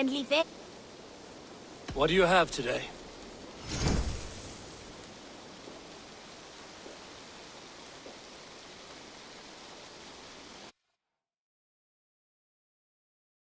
friendly vet. What do you have today?